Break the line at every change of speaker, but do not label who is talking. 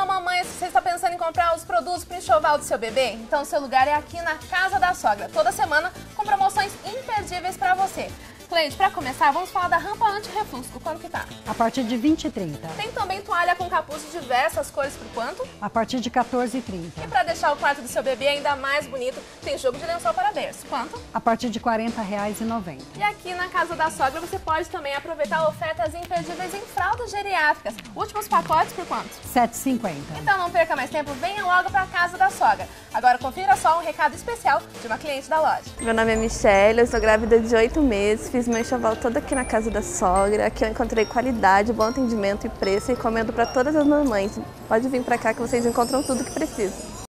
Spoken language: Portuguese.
Atenção, mamãe, se você está pensando em comprar os produtos para o enxoval do seu bebê, então seu lugar é aqui na Casa da Sogra. Toda semana com promoções imperdíveis para você. Cleide, para começar, vamos falar da rampa anti-refluxo. Quanto que tá?
A partir de 20 e 30.
Tem também toalha com capuz de diversas cores por quanto?
A partir de 14 e 30.
E para deixar o quarto do seu bebê ainda mais bonito, tem jogo de lençol para berço. Quanto?
A partir de R$ 40,90.
E aqui na Casa da Sogra você pode também aproveitar ofertas imperdíveis em fraldas geriátricas. Últimos pacotes por quanto?
R$ 7,50.
Então não perca mais tempo, venha logo para a Casa da Sogra. Agora confira só um recado especial de uma cliente da loja.
Meu nome é Michelle, eu sou grávida de 8 meses, fiz meu enxoval todo aqui na casa da sogra. Aqui eu encontrei qualidade, bom atendimento e preço e recomendo para todas as mamães. Pode vir para cá que vocês encontram tudo que precisam.